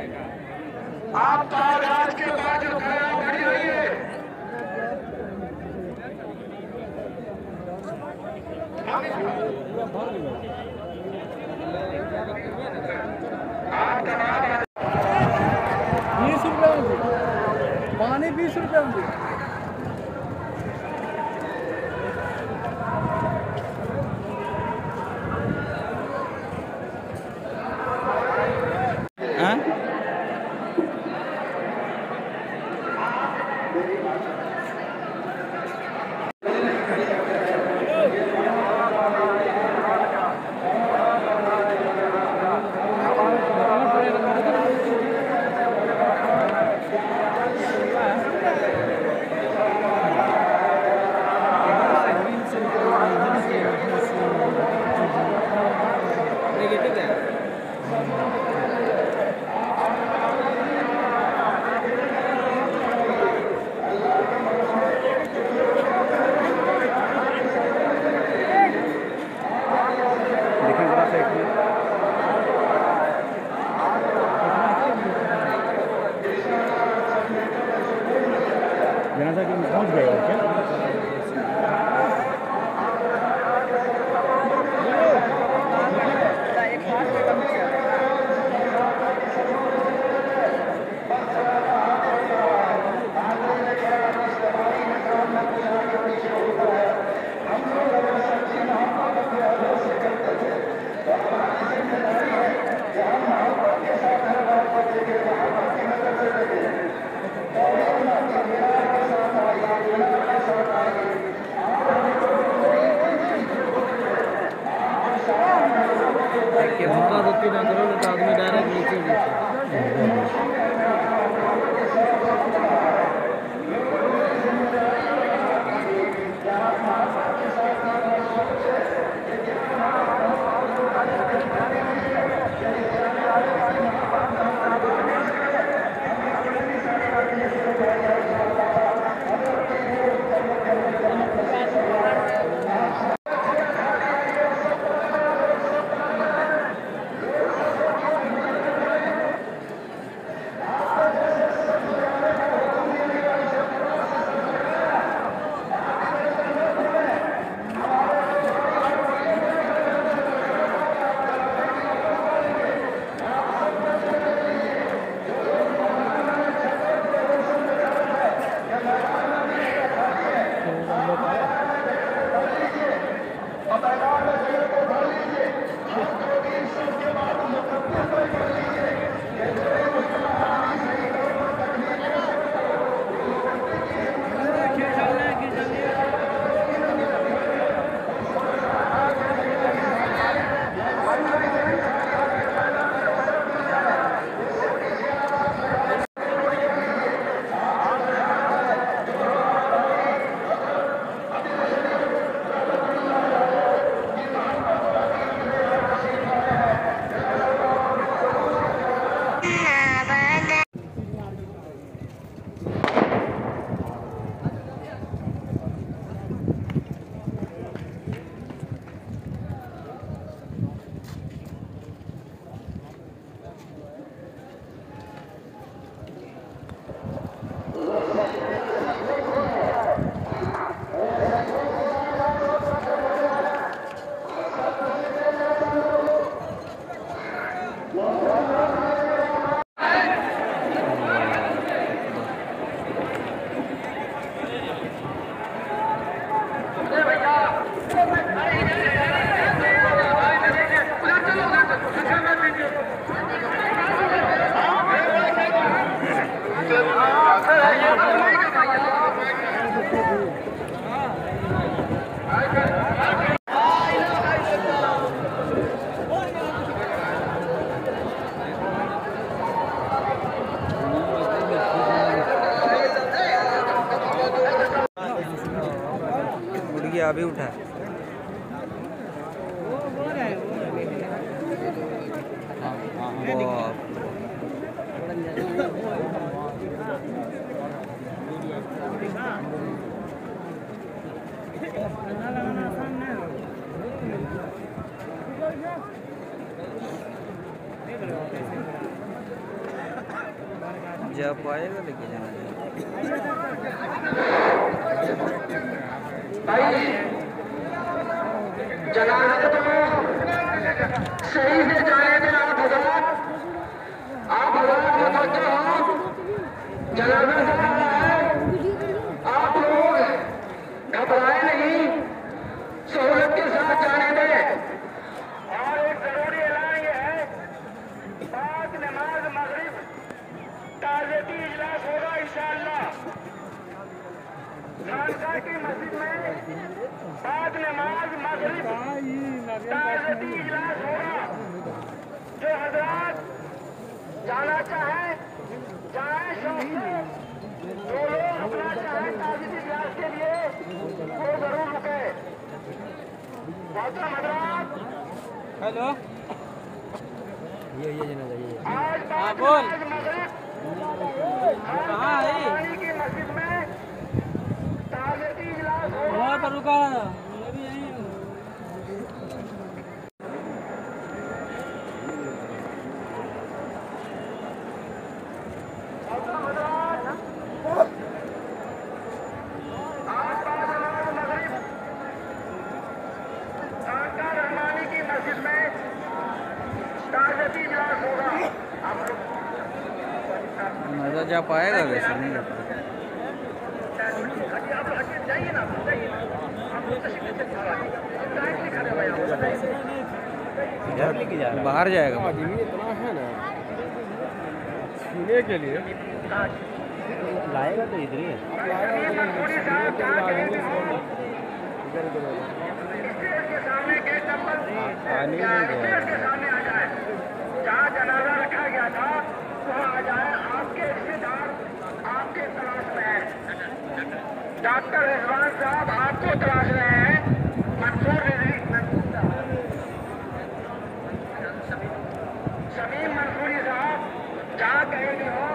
आप राज के बाद जो खड़े है बीस रुपये पानी बीस रुपये ना करो आदमी डायरेक्ट नीचे गिरता अभी उठा है। बाप जा पाएगा लेके जाना भाई जनाजा तो सही से जाने दें आप हज़ार आप हज़ार बताते हो जनाजा जा रहा है आप लोग घबराए नहीं सहूलत के साथ जाने दें और एक ज़रूरी ऐलान यह है बाद नमाज़ मगरिब ताजती इजलास होगा इंशाअल्लाह खानसा की मस्जिद में बाद नमाज़ मगरिब ताजती इजलास होगा जो हजरात जाना चाहें जाए शौक से जो लोग रुकना चाहें ताजती इजलास के लिए वो ज़रूर रुके मोहतरम हजरात हेलो ये ये जना ये आज हाँ, बोल। कहाँ है। खानसानी की मस्जिद में ताजती इजलास होगा पर रुका मैं भी यहीं हूँ रहमानी की मस्जिद में ताजती इजलास होगा आप लोग मज़ा जा पाएगा वैसे नहीं जा पाएगा हटिए, आप लोग हटिए, जाइए ना जाइए ना आप लोग तशरीफ़ लेते चले आइए। आप डायरेक्ट नहीं खड़े हुए हैं, आप बताइए। इधर लेके जा रहा बाहर जाएगा आदमी इतना है ना छूने के लिए। लाएगा तो इधर ही है। हों, नहीं जहाँ जनाजा रखा गया था यहाँ आ जाए, आपके रिश्तेदार आपके तलाश में है। डॉक्टर रिजवान साहब, आपको तलाश रहे हैं। मंसूर शमीम मंसूरी साहब, जहाँ कहीं भी हो।